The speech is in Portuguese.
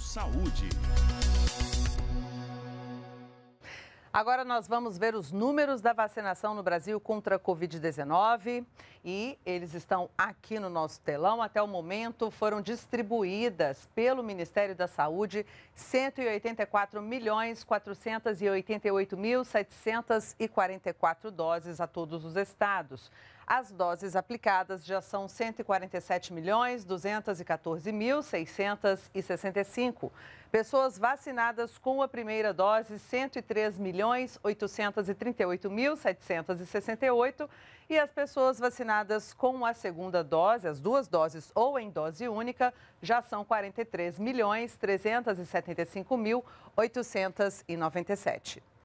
Saúde. Agora nós vamos ver os números da vacinação no Brasil contra a Covid-19 e eles estão aqui no nosso telão. Até o momento foram distribuídas pelo Ministério da Saúde 184 milhões 488 mil 744 doses a todos os estados. As doses aplicadas já são 147 milhões 214 mil 665. Pessoas vacinadas com a primeira dose, 103 milhões 838 mil 768. E as pessoas vacinadas com a segunda dose, as duas doses ou em dose única, já são 43 milhões 375 mil 897.